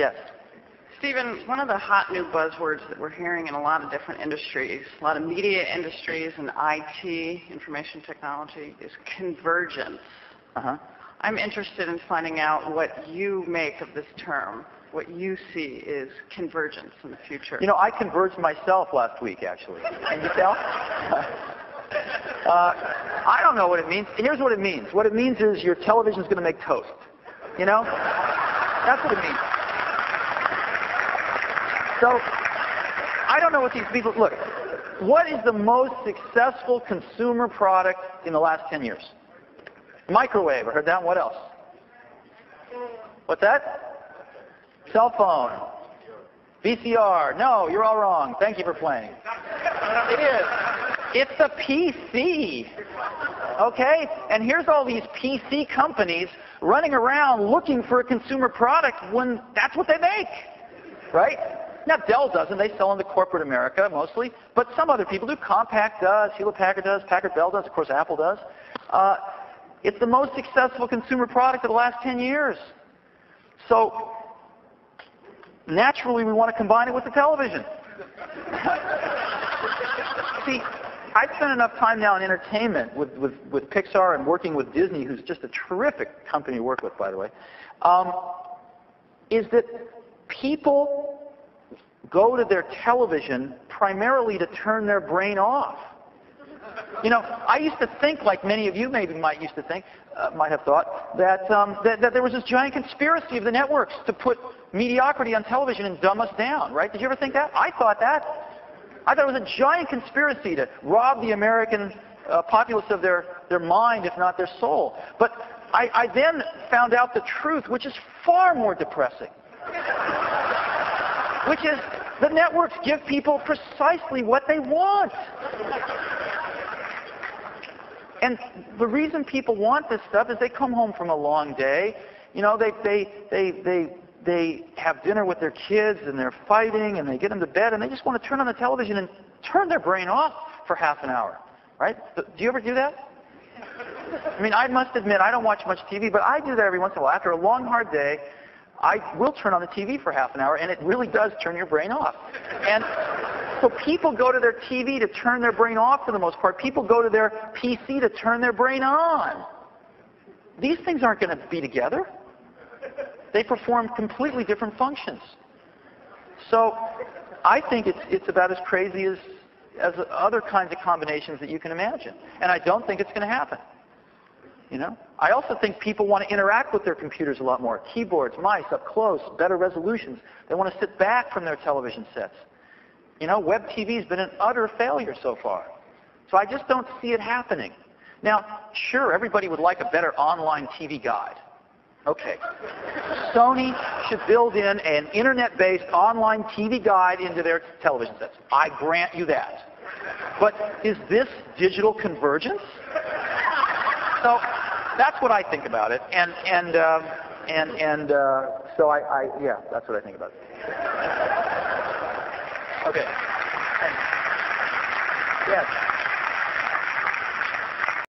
Yes. Stephen, one of the hot new buzzwords that we're hearing in a lot of different industries, a lot of media industries and IT, information technology, is convergence. Uh-huh. I'm interested in finding out what you make of this term, what you see is convergence in the future. You know, I converged myself last week, actually. Can you tell? uh, I don't know what it means. Here's what it means. What it means is your television's going to make toast. You know? That's what it means. So, I don't know what these people, look, what is the most successful consumer product in the last 10 years? Microwave, I heard that. What else? What's that? Cell phone. VCR. No, you're all wrong. Thank you for playing. It is. It's the PC. Okay? And here's all these PC companies running around looking for a consumer product when that's what they make. Right? Now, Dell doesn't. They sell into corporate America mostly. But some other people do. Compaq does. Hewlett Packard does. Packard Bell does. Of course, Apple does. Uh, it's the most successful consumer product of the last 10 years. So naturally, we want to combine it with the television. See, I've spent enough time now in entertainment with, with, with Pixar and working with Disney, who's just a terrific company to work with, by the way, um, is that people go to their television primarily to turn their brain off. You know, I used to think, like many of you maybe might used to think, uh, might have thought, that, um, that, that there was this giant conspiracy of the networks to put mediocrity on television and dumb us down, right? Did you ever think that? I thought that. I thought it was a giant conspiracy to rob the American uh, populace of their, their mind, if not their soul. But I, I then found out the truth, which is far more depressing. which is the networks give people precisely what they want. And the reason people want this stuff is they come home from a long day. You know, they, they, they, they, they have dinner with their kids and they're fighting and they get into bed and they just want to turn on the television and turn their brain off for half an hour. Right? Do you ever do that? I mean, I must admit, I don't watch much TV, but I do that every once in a while. After a long, hard day, I will turn on the TV for half an hour, and it really does turn your brain off. And so people go to their TV to turn their brain off for the most part. People go to their PC to turn their brain on. These things aren't going to be together. They perform completely different functions. So I think it's, it's about as crazy as, as other kinds of combinations that you can imagine. And I don't think it's going to happen. You know? I also think people want to interact with their computers a lot more. Keyboards, mice, up close, better resolutions. They want to sit back from their television sets. You know, web TV has been an utter failure so far. So I just don't see it happening. Now, sure, everybody would like a better online TV guide. Okay. Sony should build in an internet-based online TV guide into their television sets. I grant you that. But is this digital convergence? So that's what I think about it. And, and, um, and, and uh, so I, I, yeah, that's what I think about it. Okay. Thanks. Yes.